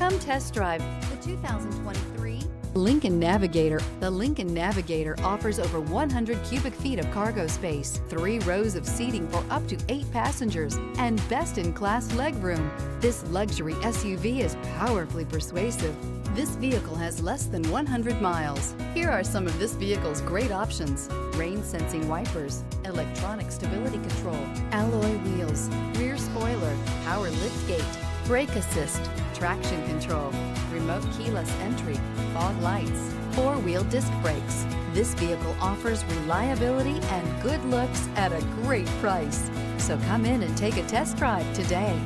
Come test drive the 2023 Lincoln Navigator. The Lincoln Navigator offers over 100 cubic feet of cargo space, three rows of seating for up to eight passengers, and best-in-class legroom. This luxury SUV is powerfully persuasive. This vehicle has less than 100 miles. Here are some of this vehicle's great options. Rain sensing wipers, electronic stability control, alloy wheels, rear spoiler, power lift gate, brake assist, traction control, remote keyless entry, fog lights, four-wheel disc brakes. This vehicle offers reliability and good looks at a great price. So come in and take a test drive today.